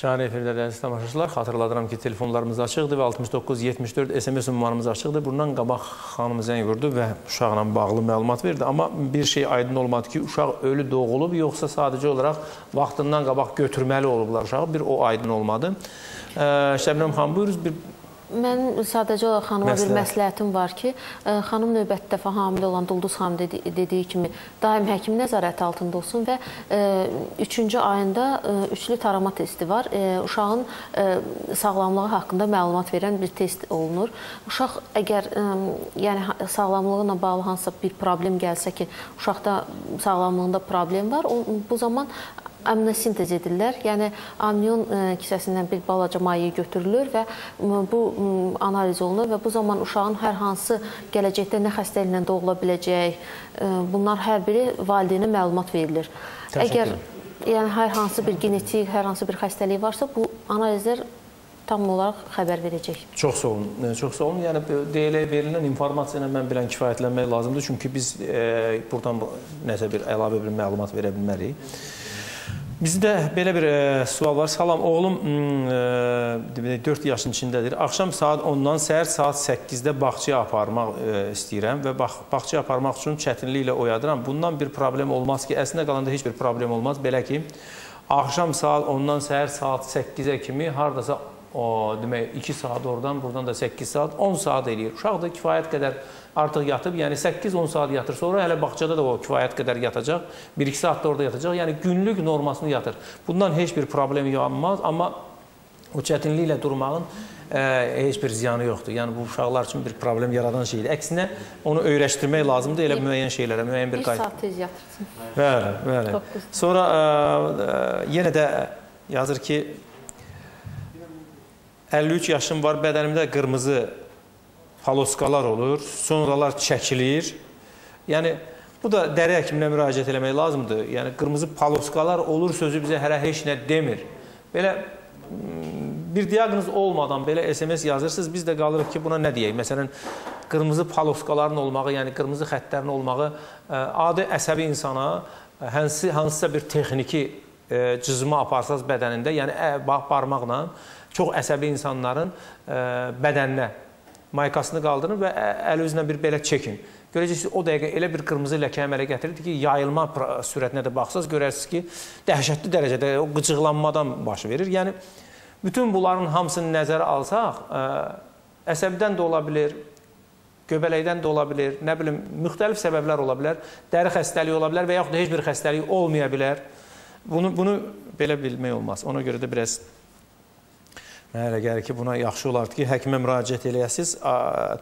Cari efirdə əziz tamaşaçılar, xatırladıram ki, telefonlarımız açıqdır və 69 74 SMS ünvanımız açıqdır. Bundan qabaq xanım zəng vurdu və uşaqla bağlı məlumat verdi, amma bir şey aydın olmadı ki, uşaq ölü doğulub yoxsa sadəcə olaraq vaxtından qabaq götürməli olublar uşağı. Bir o aydın olmadı. Şəbnəm xanım, buyuruz bir Mən sadəcə olaraq xanıma Məsləhət. bir məsləhətim var ki, ə, xanım növbəti dəfə hamilə olan Dulduz xanım dedi, dediyi kimi daim həkim nəzarəti altında olsun və 3-cü ayında ə, üçlü tarama testi var. Uşağın sağlamlığı haqqında məlumat verən bir test olunur. Uşaq əgər yəni sağlamlığı ilə bağlı hansısa bir problem gəlsə ki, uşaqda sağlamlığında problem var, bu zaman amniosintez edirlər. Yəni amnion e, kisəsindən bir balaca maye götürülür və bu analiz olunur və bu zaman uşağın hər hansı gələcəkdə nə xəstəliklə doğula biləcək, e, bunlar hər biri valideynə məlumat verilir. Əgər yəni hər hansı bir genetik, hər hansı bir xəstəlik varsa, bu analizlər tam olaraq xəbər verəcək. Çox sağ olun. E, çox sağ olun. Yəni deyilə verilən informasiya ilə mən bilən kifayətlənmək lazımdır. Çünki biz e, buradan nəsə bir əlavə bir məlumat verə bilmərik. Bizdə belə bir e, sual var. Salam, oğlum e, 4 yaşın içindədir. Axşam saat 10-dan səhər saat 8-də bağçaya aparmaq e, istəyirəm və bax, bağçaya aparmaq üçün çətinliklə oyadıram. Bundan bir problem olmaz ki, əslində qalanda heç bir problem olmaz. Belə ki, axşam saat 10-dan səhər saat 8-ə kimi hardasa o demək 2 saat oradan, buradan da 8 saat, 10 saat eləyir. Uşaq da kifayət qədər artıq yatıb, yəni 8-10 saat yatır. Sonra hələ bağçada da o kifayət qədər yatacaq. 1-2 saat da orada yatacaq. Yəni günlük normasını yatır. Bundan heç bir problem yaranmaz, amma o çətinliklə durmağın ə, e, heç bir ziyanı yoxdur. Yəni bu uşaqlar üçün bir problem yaradan şeydir. Əksinə onu öyrəşdirmək lazımdır elə müəyyən şeylərə, müəyyən bir qayda. 1 saat tez yatırsın. Bəli, bəli. Sonra ə, ə, yenə də yazır ki 53 yaşım var, bədənimdə qırmızı paloskalar olur, sonralar çəkilir. Yəni, bu da dəri həkiminə müraciət eləmək lazımdır. Yəni, qırmızı paloskalar olur sözü bizə hələ heç nə demir. Belə bir diaqnoz olmadan belə SMS yazırsınız, biz də qalırıq ki, buna nə deyək? Məsələn, qırmızı paloskaların olmağı, yəni qırmızı xəttlərin olmağı e, adi əsəbi insana e, hansı, hansısa bir texniki e, cızma aparsaz bədənində, yəni barmaqla çox əsəbi insanların bədəninə maykasını qaldırın və əl özünə bir belə çəkin. Görəcəksiniz o dəqiqə elə bir qırmızı ləkə əmələ gətirir ki, yayılma sürətinə də baxsaz görərsiniz ki, dəhşətli dərəcədə o qıcıqlanmadan baş verir. Yəni bütün bunların hamısını nəzərə alsaq, əsəbdən də ola bilər, göbələkdən də ola bilər, nə bilim, müxtəlif səbəblər ola bilər, dəri xəstəliyi ola bilər və yaxud da heç bir xəstəlik olmaya bilər. Bunu bunu belə bilmək olmaz. Ona görə də biraz Mənə elə gəlir ki, buna yaxşı olardı ki, həkimə müraciət eləyəsiniz,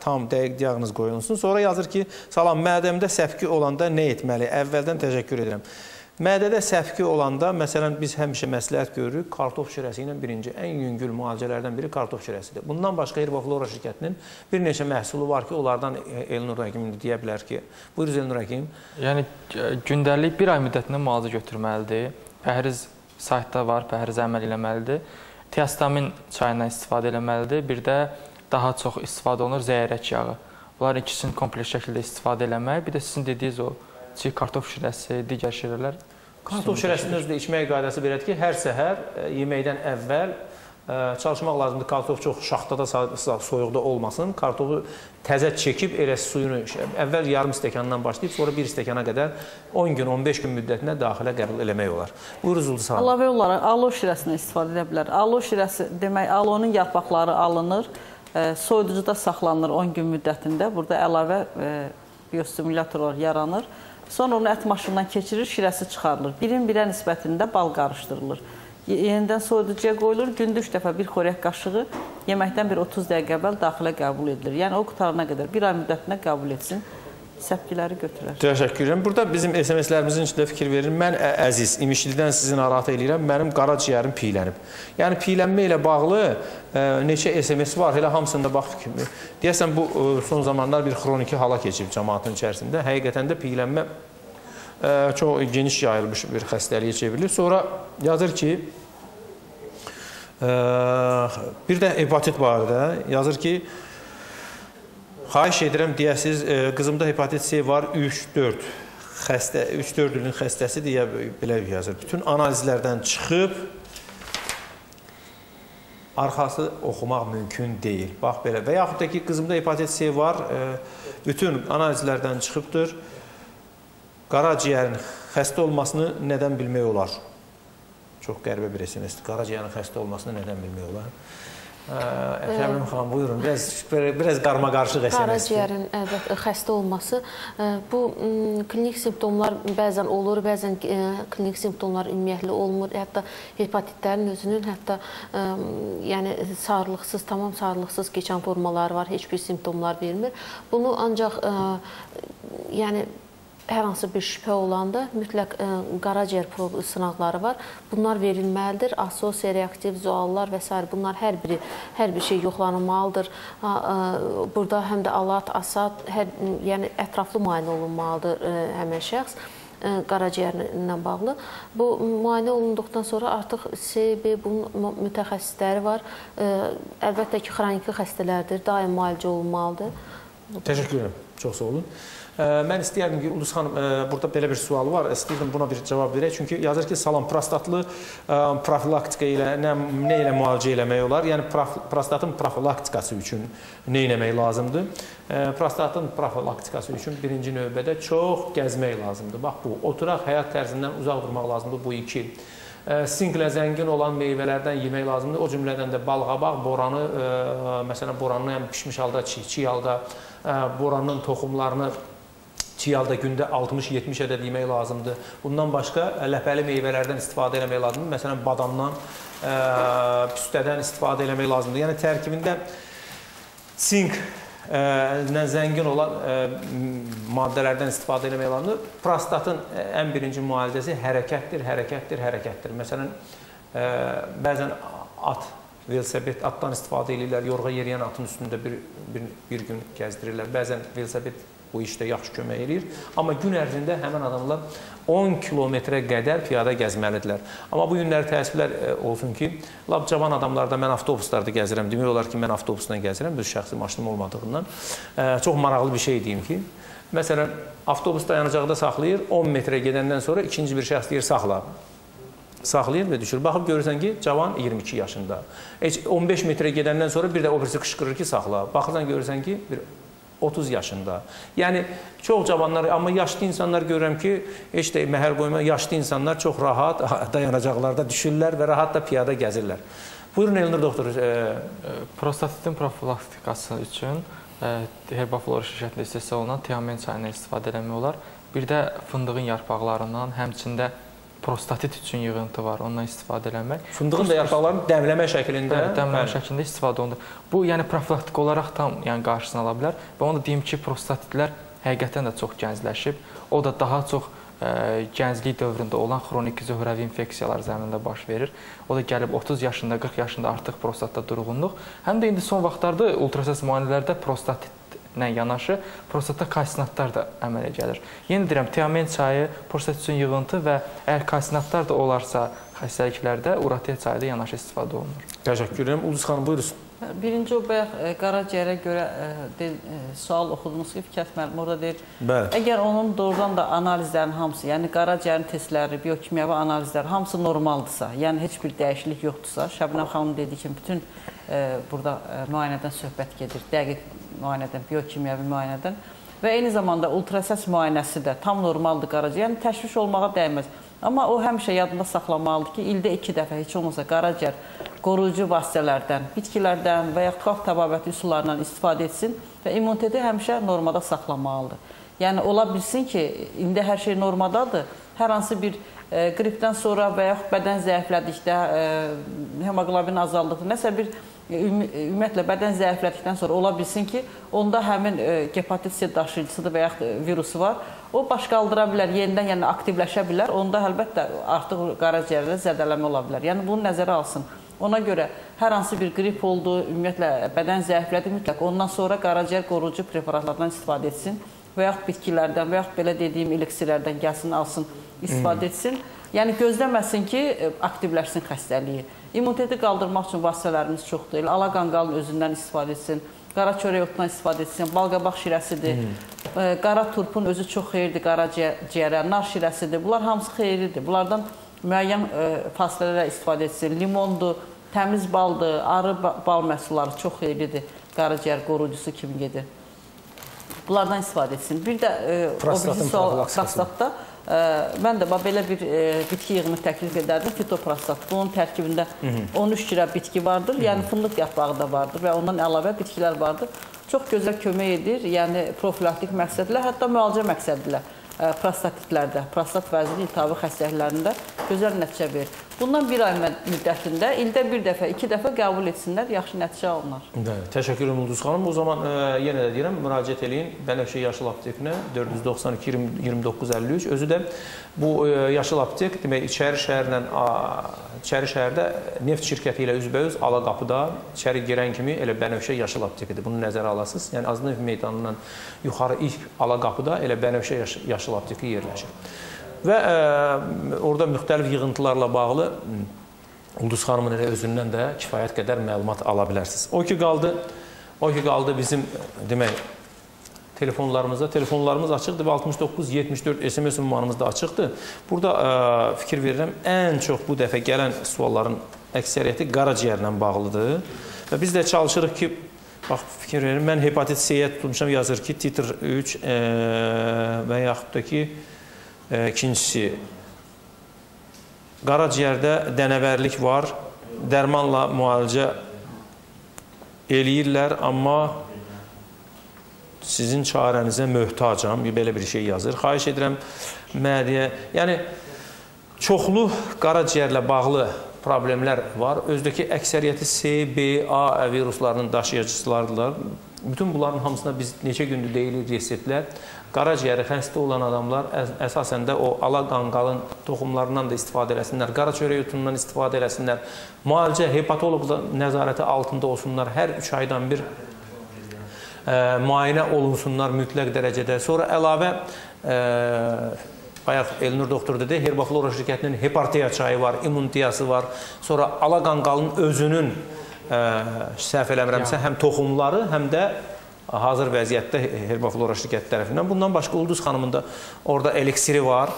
tam dəqiq diaqnoz qoyulsun. Sonra yazır ki, salam, mədəmdə səfki olanda nə etməli? Əvvəldən təşəkkür edirəm. Mədədə səfki olanda, məsələn, biz həmişə məsləhət görürük, kartof şirəsi ilə birinci, ən yüngül müalicələrdən biri kartof şirəsidir. Bundan başqa Herboflora şirkətinin bir neçə məhsulu var ki, onlardan Elnur həkim deyə bilər ki, buyuruz Elnur həkim. Yəni, gündəlik bir ay müddətində müalicə götürməlidir. Pəhriz saytda var, pəhrizə əməl eləməlidir. Tiastamin çayından istifadə eləməlidir. Bir də daha çox istifadə olunur zəyrək yağı. Bunlar ikisini kompleks şəkildə istifadə eləmək, bir də sizin dediyiniz o çiy kartof şirəsi, digər şirələr. Kartof şirəsinin özü də içmək qaydası belədir ki, hər səhər e, yeməkdən əvvəl çalışmaq lazımdır. Kartof çox şaxtada, soyuqda olmasın. Kartofu təzə çəkib elə suyunu əvvəl yarım stəkandan başlayıb sonra bir stəkana qədər 10 gün, 15 gün müddətinə daxilə qəbul eləmək olar. Buyuruz Ulduz xanım. Əlavə olaraq alo şirəsindən istifadə edə bilər. Alo şirəsi demək alonun yarpaqları alınır, soyuducuda saxlanılır 10 gün müddətində. Burada əlavə biostimulyatorlar yaranır. Sonra onu ət maşından keçirir, şirəsi çıxarılır. Birin birə nisbətində bal qarışdırılır yenidən soyuducuya qoyulur. Gündə 3 dəfə bir xörək qaşığı yeməkdən bir 30 dəqiqə əvvəl daxilə qəbul edilir. Yəni o qutarana qədər bir ay müddətinə qəbul etsin səpkiləri götürər. Təşəkkür edirəm. Burada bizim SMS-lərimizin içində fikir verir. Mən əziz, imişlidən sizi narahat eləyirəm. Mənim qaraciyərim piylənib. Yəni piylənmə ilə bağlı ə, neçə SMS var, elə hamısında bax kimi. Deyəsən bu ə, son zamanlar bir xroniki hala keçib cəmaatın içərisində. Həqiqətən də piylənmə çox geniş yayılmış bir xəstəliyə çevrilir. Sonra yazır ki, bir də hepatit barədə yazır ki, xahiş edirəm deyəsiz, ə, qızımda hepatit C var 3-4 xəstə 3-4 ilin xəstəsi deyə belə yazır. Bütün analizlərdən çıxıb arxası oxumaq mümkün deyil. Bax belə. Və yaxud da ki, qızımda hepatit C var, e, bütün analizlərdən çıxıbdır. Qaraciyərin xəstə olmasını nədən bilmək olar? Çox qəribə bir SMS-dir. Qaraciyərin xəstə olmasını nədən bilmək olar? Şəbnəm xanım, buyurun. Biraz biraz qarma-qarışıq SMS. Qaraciyərin əlbəttə xəstə olması bu klinik simptomlar bəzən olur, bəzən klinik simptomlar ümumiyyətlə olmur. Hətta hepatitlərin özünün hətta yəni sarılıqsız, tamam sarılıqsız keçən formaları var, heç bir simptomlar vermir. Bunu ancaq yəni hər hansı bir şübhə olanda mütləq ə, e, qaraciyər probu sınaqları var. Bunlar verilməlidir. Assosiya reaktiv zoallar və s. bunlar hər biri hər bir şey yoxlanılmalıdır. Ha, ə, e, burada həm də alat, asad, hər yəni ətraflı müayinə olunmalıdır ə, e, həmin şəxs qaraciyərlə bağlı. Bu müayinə olunduqdan sonra artıq C, B bunun mütəxəssisləri var. Əlbəttə ki, xroniki xəstələrdir, daim müalicə olunmalıdır. Təşəkkür edirəm. Çox sağ olun. Mən istəyərdim ki, Ulduz xanım, burada belə bir sual var. İstəyirdim buna bir cavab verək. Çünki yazır ki, salam, prostatlı profilaktika ilə nə, nə ilə müalicə eləmək olar? Yəni, prostatın profilaktikası üçün nə eləmək lazımdır? Prostatın profilaktikası üçün birinci növbədə çox gəzmək lazımdır. Bax, bu, oturaq həyat tərzindən uzaq durmaq lazımdır bu iki sinklə zəngin olan meyvələrdən yemək lazımdır. O cümlədən də balğabaq, boranı, məsələn, boranın ən pişmiş halda, çiğ, çiğ halda boranın toxumlarını çiğ halda gündə 60-70 ədəd yemək lazımdır. Bundan başqa ləpəli meyvələrdən istifadə etmək lazımdır. Məsələn, badamdan, püstədən istifadə etmək lazımdır. Yəni tərkibində sink ilə zəngin olan maddələrdən istifadə etmək lazımdır. Prostatın ən birinci müalicəsi hərəkətdir, hərəkətdir, hərəkətdir. Məsələn, bəzən at velosiped atdan istifadə edirlər. Yorğa yeriyən atın üstündə bir, bir, bir gün gəzdirirlər. Bəzən velosiped bu işdə yaxşı kömək eləyir. Amma gün ərzində həmin adamlar 10 kilometrə qədər piyada gəzməlidirlər. Amma bu günlər təəssüflər e, olsun ki, lap cavan adamlarda mən avtobuslarda gəzirəm. Demək olar ki, mən avtobusla gəzirəm, öz şəxsi maşınım olmadığından. E, çox maraqlı bir şey deyim ki, məsələn, avtobus dayanacaqda saxlayır, 10 metrə gedəndən sonra ikinci bir şəxs deyir, saxla saxlayır və düşür. Baxıb görürsən ki, cavan 22 yaşında. Heç 15 metrə gedəndən sonra bir də o birisi qışqırır ki, saxla. Baxırsan görürsən ki, bir 30 yaşında. Yəni çox cavanlar, amma yaşlı insanlar görürəm ki, heç də məhəl qoyma, yaşlı insanlar çox rahat dayanacaqlarda düşürlər və rahat da piyada gəzirlər. Buyurun Elnur doktor. E, Prostatitin profilaktikası üçün e, herbaflora şirkətində istehsal olunan tiamen çayından istifadə etmək olar. Bir də fındığın yarpaqlarından, həmçində prostatit üçün yığıntı var, ondan istifadə eləmək. Fındığın da yarpaqlarını dəmləmə şəklində, bəli, dəmləmə bəli. şəklində istifadə olunur. Bu, yəni profilaktik olaraq tam, yəni qarşısını ala bilər və onu da deyim ki, prostatitlər həqiqətən də çox gəncləşib. O da daha çox ə, gənclik dövründə olan xroniki zöhrəvi infeksiyalar zəminində baş verir. O da gəlib 30 yaşında, 40 yaşında artıq prostatda durğunluq. Həm də indi son vaxtlarda ultrasəs müayinələrdə prostatit ilə yanaşı prostata kalsinatlar da əmələ gəlir. Yenə deyirəm, tiamen çayı prostat üçün yığıntı və əgər kalsinatlar da olarsa xəstəliklərdə uratiya çayı da yanaşı istifadə olunur. Təşəkkür edirəm. Ulduz xanım buyursun. Birinci o bayaq e, qaraciyərə görə e, de, e, sual oxudunuz ki, Fikət müəllim orada deyir. Bəli. Əgər onun doğrudan da analizlərin hamısı, yəni qaraciyərin testləri, biokimyəvi analizlər hamısı normaldırsa, yəni heç bir dəyişiklik yoxdursa, Şəbnəm xanım dediyi kimi bütün e, burada e, müayinədən söhbət gedir. Dəqiq müayinədən, biokimyəvi müayinədən və eyni zamanda ultrasəs müayinəsi də tam normaldır qaraciyər. Yəni təşviş olmağa dəyməz. Amma o həmişə yadında saxlamalıdır ki, ildə 2 dəfə heç olmasa qaraciyər qoruyucu vasitələrdən, bitkilərdən və ya xalq təbabəti üsullarından istifadə etsin və immuniteti həmişə normada saxlamalıdır. Yəni ola bilsin ki, indi hər şey normadadır. Hər hansı bir e, qripdən sonra və yaxud bədən zəiflədikdə, e, hemoqlobin azaldıqda, nəsə bir ümumiyyətlə bədən zəiflədikdən sonra ola bilsin ki, onda həmin hepatit C daşıyıcısıdır və yaxud virusu var. O baş qaldıra bilər, yenidən yəni aktivləşə bilər. Onda əlbəttə artıq qaraciyərdə zədələmə ola bilər. Yəni bunu nəzərə alsın. Ona görə hər hansı bir qrip oldu, ümumiyyətlə bədən zəiflədi mütləq ondan sonra qaraciyər qoruyucu preparatlardan istifadə etsin və yaxud bitkilərdən və yaxud belə dediyim eliksirlərdən gəlsin, alsın, istifadə etsin. Yəni gözləməsin ki, aktivləşsin xəstəliyi. İmmuniteti qaldırmaq üçün vasitələrimiz çoxdur. Elə ala qanqalın özündən istifadə etsin, qara çörək otundan istifadə etsin, balqabaq şirəsidir. Hmm. Qara turpun özü çox xeyirdir qaraciyərə, nar şirəsidir. Bunlar hamısı xeyirlidir. Bunlardan müəyyən fasilələrlə istifadə etsin. Limondur, təmiz baldır, arı bal məhsulları çox xeyirlidir. Qaraciyər qoruyucusu kimi gedir. Bunlardan istifadə etsin. Bir də e, o birisi sual prostatda e, mən də belə bir e, bitki yığını təklif edərdim. Fitoprostat. Bunun tərkibində 13 cürə bitki vardır. Yəni fındıq yaprağı da vardır və ondan əlavə bitkilər vardır. Çox gözəl kömək edir. Yəni profilaktik məqsədlə, hətta müalicə məqsədilə prostatitlərdə, prostat vəzini iltihabı xəstəliklərində gözəl nəticə verir. Bundan bir ay müddətində ildə bir dəfə, iki dəfə qəbul etsinlər, yaxşı nəticə alınar. Bəli, təşəkkür Ulduz xanım. O zaman ə, yenə də deyirəm, müraciət eləyin Bənövşə Yaşıl Aptekinə 492 2953. Özü də bu ə, Yaşıl Aptek demək İçəri şəhərlə İçəri şəhərdə neft şirkəti ilə üzbəüz ala qapıda içəri girən kimi elə Bənövşə Yaşıl Aptekidir. Bunu nəzərə alasınız. Yəni Azınov meydanından yuxarı ilk ala qapıda elə Bənövşə Yaşıl Apteki yerləşir. Və ə, orada müxtəlif yığıntılarla bağlı Ulduz xanımın elə özündən də kifayət qədər məlumat ala bilərsiniz. O ki qaldı, o ki qaldı bizim demək telefonlarımızda. Telefonlarımız açıqdır və 69 74 SMS ünvanımız da açıqdır. Burada ə, fikir verirəm, ən çox bu dəfə gələn sualların əksəriyyəti qaraciyərlə bağlıdır. Və biz də çalışırıq ki, bax fikir verin, mən hepatit C-yə tutmuşam, yazır ki, titr 3 ə, və yaxud da ki, ikincisi qaraciyərdə dənəvərlik var, dərmanla müalicə eləyirlər, amma sizin çarənizə möhtacam, belə bir şey yazır. Xahiş edirəm mədiyə, yəni çoxlu qaraciyərlə bağlı problemlər var. Özdəki əksəriyyəti C, B, A viruslarının daşıyıcılarıdırlar. Bütün bunların hamısına biz neçə gündür deyilir reseptlər. Qaraciyəri xəstə olan adamlar əsasən də o ala qanqalın toxumlarından da istifadə eləsinlər, qara çörək otundan istifadə eləsinlər. Müalicə hepatoloqla nəzarəti altında olsunlar. Hər 3 aydan bir ə, müayinə olunsunlar mütləq dərəcədə. Sonra əlavə ə, bayaq Elnur doktor dedi, Herbaflora şirkətinin Hepartiya çayı var, immunitiyası var. Sonra ala qanqalın özünün səhv eləmirəmsə, həm toxumları, həm də hazır vəziyyətdə Herbaflora şirkəti tərəfindən. Bundan başqa Ulduz xanımın da orada eliksiri var.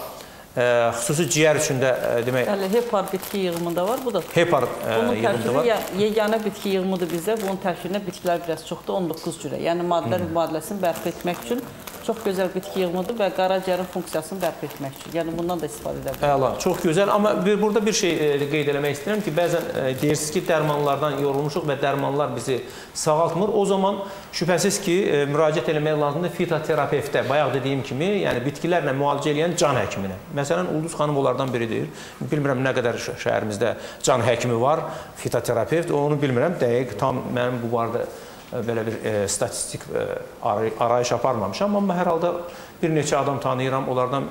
Ə, xüsusi ciyər üçün də ə, demək Bəli, hepar bitki yığımında var. Bu da hepar ə, Bunun yığımında var. tərkibi yeganə bitki yığımıdır bizdə. Bunun tərkibində bitkilər biraz çoxdur, 19 cürə. Yəni maddələr mübadiləsini bərpa etmək üçün çox gözəl bitki yığımıdır və qaraciyərin funksiyasını bərpa etmək üçün. Yəni bundan da istifadə edə bilərik. Əla, çox gözəl. Amma bir, burada bir şey e, qeyd eləmək istəyirəm ki, bəzən e, deyirsiniz ki, dərmanlardan yorulmuşuq və dərmanlar bizi sağaltmır. O zaman şübhəsiz ki, e, müraciət eləmək lazımdır fitoterapevtə. Bayaq dediyim kimi, yəni bitkilərlə müalicə edən can həkiminə. Məsələn, Ulduz xanım onlardan biridir. Bilmirəm nə qədər şəhərimizdə can həkimi var, fitoterapevt. Onu bilmirəm. Dəqiq tam mənim bu barədə belə bir e, statistik e, arayış aparmamışam, amma hər halda bir neçə adam tanıyıram. Onlardan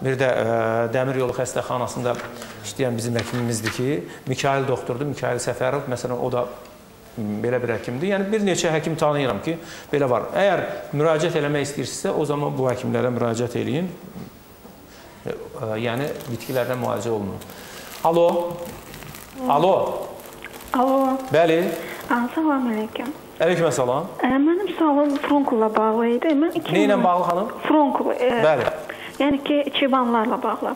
bir də e, Dəmir yolu xəstəxanasında işləyən bizim həkimimizdir ki, Mikail doktordur, Mikail Səfərov. Məsələn, o da belə bir həkimdir. Yəni bir neçə həkim tanıyıram ki, belə var. Əgər müraciət eləmək istəyirsinizsə, o zaman bu həkimlərə müraciət eləyin. Yəni bitkilərdən müalicə olunur. Alo. Alo. Alo. Bəli. Salam əleykum. Əleyküm salam. Mənim sualım fronkulla bağlı idi. Mən 2000 Nə ilə bağlı xanım? Fronkul. E, Bəli. Yəni ki, çibanlarla bağlı.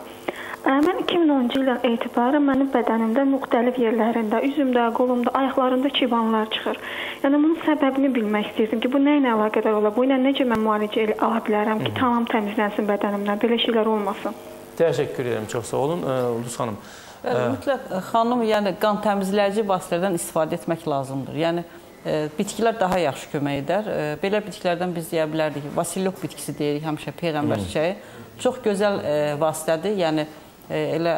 E, mən 2010-cu ildən etibarən mənim bədənimdə müxtəlif yerlərində, üzümdə, qolumda, ayaqlarımda çibanlar çıxır. Yəni bunun səbəbini bilmək istəyirdim ki, bu nə ilə əlaqədar ola? Bu ilə necə mən müalicə ala bilərəm ki, tamam təmizlənsin bədənimdən, belə şeylər olmasın? Təşəkkür edirəm, çox sağ olun, Ulduz xanım. Bəli, mütləq xanım, yəni qan təmizləyici vasitələrdən istifadə etmək lazımdır. Yəni bitkilər daha yaxşı kömək edər. Belə bitkilərdən biz deyə bilərdik ki, Vasilyok bitkisi deyirik həmişə peyğəmbər çiçəyi. Çox gözəl vasitədir. Yəni elə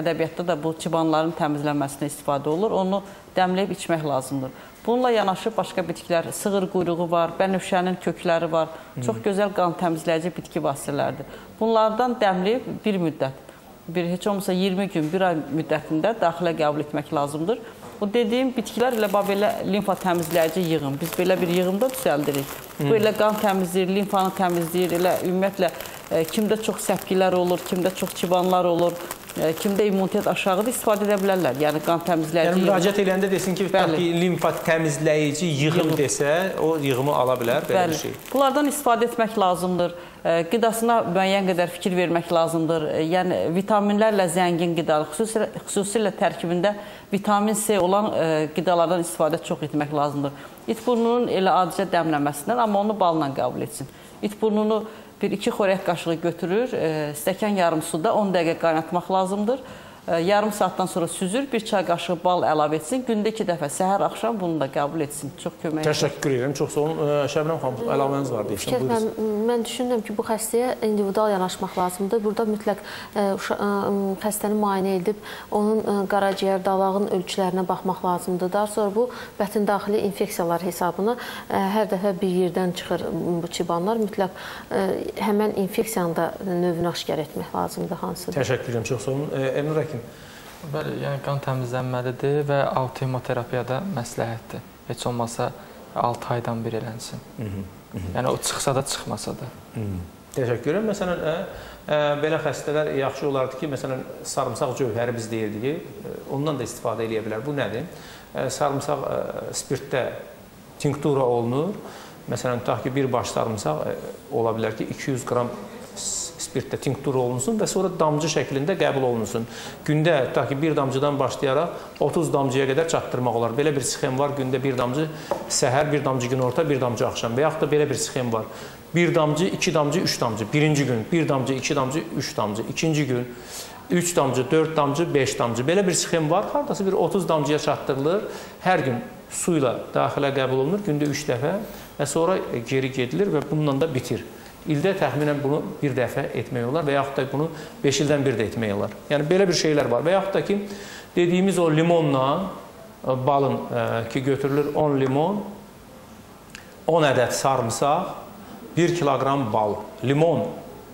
ədəbiyyatda da bu çibanların təmizlənməsinə istifadə olunur. Onu dəmləyib içmək lazımdır. Bununla yanaşı başqa bitkilər, sığır quyruğu var, bənövşənin kökləri var. Çox gözəl qan təmizləyici bitki vasitələridir. Bunlardan dəmləyib bir müddət, bir heç olmasa 20 gün, bir ay müddətində daxilə qəbul etmək lazımdır. Bu dediyim bitkilər elə belə limfa təmizləyici yığım. Biz belə bir yığımda düzəldirik. Bu elə qan təmizləyir, limfanı təmizləyir. Elə ümumiyyətlə e, kimdə çox səpgilər olur, kimdə çox çibanlar olur. e, kimdə immunitet aşağıdır istifadə edə bilərlər. Yəni qan təmizləyici. Yəni müraciət edəndə desin ki, ki, limfa təmizləyici yığım Yığım. desə, o yığımı ala bilər belə Bəli. bir şey. Bunlardan istifadə etmək lazımdır. Qidasına müəyyən qədər fikir vermək lazımdır. Yəni vitaminlərlə zəngin qida, xüsusilə xüsusilə tərkibində vitamin C olan e, qidalardan istifadə çox etmək lazımdır. İt burnunun elə adicə dəmləməsindən, amma onu balla qəbul etsin. İt burnunu bir iki xörək qaşığı götürür, e, stəkan yarım suda 10 dəqiqə qaynatmaq lazımdır. Yarım saatdan sonra süzür, bir çay qaşığı bal əlavə etsin. Gündə iki dəfə səhər, axşam bunu da qəbul etsin. Çox kömək edir. Təşəkkür edirəm. Çox sağ olun. Şəbnəm xanım, əlavəniz var deyirsən. Fikir, mən, mən düşünürəm ki, bu xəstəyə individual yanaşmaq lazımdır. Burada mütləq xəstəni müayinə edib onun qaraciyər, dalağın ölçülərinə baxmaq lazımdır. Daha sonra bu bətin daxili infeksiyalar hesabına hər dəfə bir yerdən çıxır bu çibanlar. Mütləq ə, həmən infeksiyanın da növünü aşkar etmək lazımdır hansıdır. Təşəkkür edirəm. Çox sağ olun. Elnur həkim. Bəli, yəni qan təmizlənməlidir və autoimmoterapiya da məsləhətdir. Heç olmasa 6 aydan bir elənsin. Yəni o çıxsa da, çıxmasa da. Təşəkkür edirəm. Məsələn, ə, ə, belə xəstələr yaxşı olardı ki, məsələn, sarımsaq cövhəri biz deyirdik, ə, ondan da istifadə edə bilər. Bu nədir? Ə, sarımsaq ə, spirtdə tinktura olunur. Məsələn, tutaq ki, bir baş sarımsaq ə, ola bilər ki, 200 qram spirtdə tinktura olunsun və sonra damcı şəklində qəbul olunsun. Gündə tutaq ki, bir damcıdan başlayaraq 30 damcıya qədər çatdırmaq olar. Belə bir sxem var. Gündə bir damcı səhər, bir damcı günorta, bir damcı axşam və yaxud da belə bir sxem var. Bir damcı, iki damcı, üç damcı. Birinci gün bir damcı, iki damcı, üç damcı. İkinci gün 3 damcı, 4 damcı, 5 damcı. Belə bir sxem var. Hardasa bir 30 damcıya çatdırılır. Hər gün su ilə daxilə qəbul olunur, gündə 3 dəfə və sonra geri gedilir və bununla da bitir. İldə təxminən bunu bir dəfə etmək olar və yaxud da bunu 5 ildən bir də etmək olar. Yəni belə bir şeylər var və yaxud da ki dediyimiz o limonla ə, balın ə, ki götürülür 10 limon, 10 ədəd sarımsaq, 1 kiloqram bal. Limon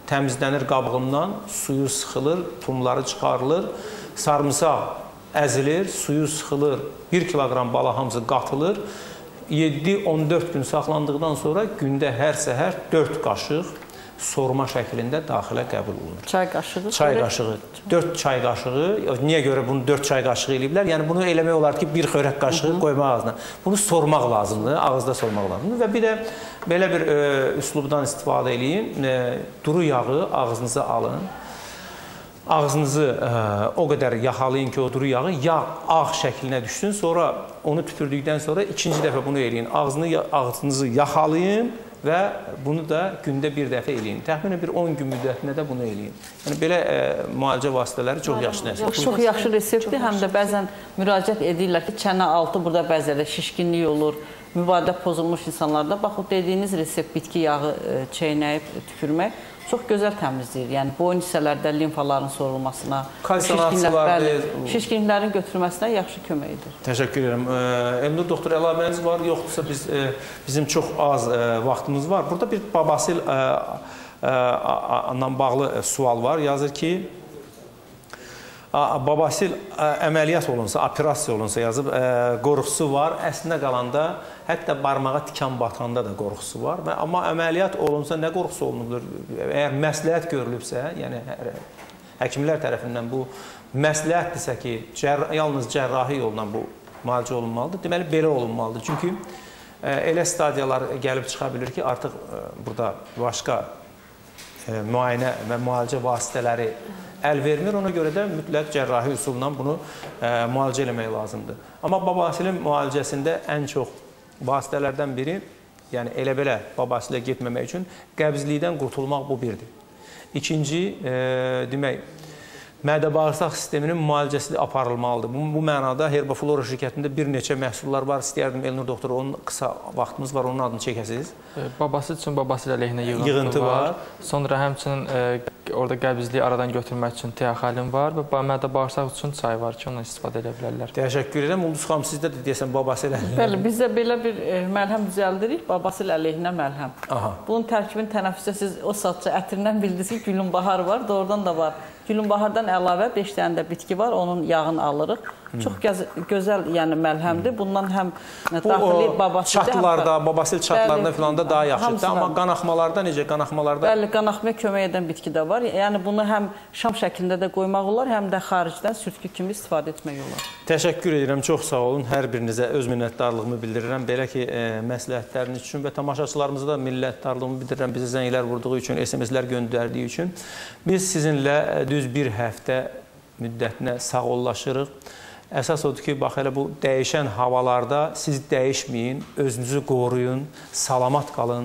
təmizlənir qabığından, suyu sıxılır, tumları çıxarılır, sarımsaq əzilir, suyu sıxılır, 1 kiloqram bala hamısı qatılır. 7-14 gün saxlandıqdan sonra gündə hər səhər 4 qaşıq sorma şəklində daxilə qəbul olunur. Çay qaşığı. Çay qaşığı, 4 çay qaşığı. Niyə görə bunu 4 çay qaşığı eləyiblər? Yəni bunu eləmək olar ki, bir xörək qaşığı qoymaq ağzına. Bunu sormaq lazımdır, ağızda sormaq lazımdır və bir də belə bir e, üslubdan istifadə eləyin. E, duru yağı ağzınıza alın. Ağzınızı ə, o qədər yaxalayın ki, o duru yağı yağ ağ şəklinə düşsün. Sonra onu tüpürdükdən sonra ikinci dəfə bunu eləyin. Ağzını ağzınızı yaxalayın və bunu da gündə bir dəfə eləyin. Təxminən bir 10 gün müddətində də bunu eləyin. Yəni belə ə, müalicə vasitələri çox yaxşı nəsil. Çox yaxşı reseptdir. Həm də bəzən müraciət edirlər ki, çənə altı burada bəzədə şişkinlik olur. Mübadilə pozulmuş insanlarda bax o dediyiniz resept bitki yağı e, çeynəyib tükürmək çox gözəl təmizləyir. Yəni boyun hissələrdə limfaların sorulmasına, deyir. şişkinliklərin götürülməsinə yaxşı kömək edir. Təşəkkür edirəm. Elnur doktor əlavəniz var, yoxdursa biz ə, bizim çox az ə, vaxtımız var. Burada bir babasil ə, ə, ilə bağlı sual var. Yazır ki, ə, əməliyyat olunsa, operasiya olunsa yazıb ə, qorxusu var. Əslində qalanda hətta barmağa tikan batanda da qorxusu var. Amma əməliyyat olunsa nə qorxusu olunur? Əgər məsləhət görülübsə, yəni hər- həkimlər tərəfindən bu məsləhətdirsə ki, cərr yalnız cərrahi yolla bu müalicə olunmalıdır. Deməli belə olunmalıdır. Çünki ə, elə stadiyalar gəlib çıxa bilər ki, artıq ə, burada başqa ə, müayinə və müalicə vasitələri əl vermir. Ona görə də mütləq cərrahi üsulla bunu ə, müalicə eləmək lazımdır. Amma babasilin müalicəsində ən çox vasitələrdən biri, yəni elə belə babasilə getməmək üçün qəbzlikdən qurtulmaq bu birdir. İkinci, e, demək, mədə-bağırsaq sisteminin müalicəsi aparılmalıdır. Bu, bu mənada Herbaflora şirkətində bir neçə məhsullar var. İstəyərdim Elnur doktor, onun qısa vaxtımız var, onun adını çəkəsiniz. E, Babası üçün babası ilə əleyhinə yığıntı, Yığıntı var. var. Sonra həmçinin e, orada qəbizliyi aradan götürmək üçün teoxalin var və ba- mədə bağırsaq üçün çay var ki, ondan istifadə edə bilərlər. Təşəkkür edirəm. Ulduz xanım sizdə də deyəsən babası ilə. Bəli, biz də belə bir e, məlhəm düzəldirik, babasil əleyhinə məlhəm. Aha. Bunun tərkibini tənəffüsdə siz o saatca ətrindən bildiniz ki, gülünbahar var, doğrudan da var. Gülünbahardan əlavə 5 dənə də bitki var, onun yağını alırıq. Çox gəz, gözəl, yəni məlhəmdir. Bundan həm Bu daxili o babası çatlarda, babasil çatlarında filan da daha yaxşıdır. Amma qanaxmalarda necə? Qanaxmalarda Bəli, qanaxmaya kömək edən bitki də var. Yəni bunu həm şam şəklində də qoymaq olar, həm də xaricdən sürtkü kimi istifadə etmək olar. Təşəkkür edirəm, çox sağ olun. Hər birinizə öz minnətdarlığımı bildirirəm. Belə ki, e, məsləhətləriniz üçün və tamaşaçılarımıza da minnətdarlığımı bildirirəm. Bizə zənglər vurduğu üçün, SMS-lər göndərdiyi üçün. Biz sizinlə e, düz bir həftə müddətinə sağollaşırıq. Əsas odur ki, bax elə bu dəyişən havalarda siz dəyişməyin, özünüzü qoruyun, salamat qalın.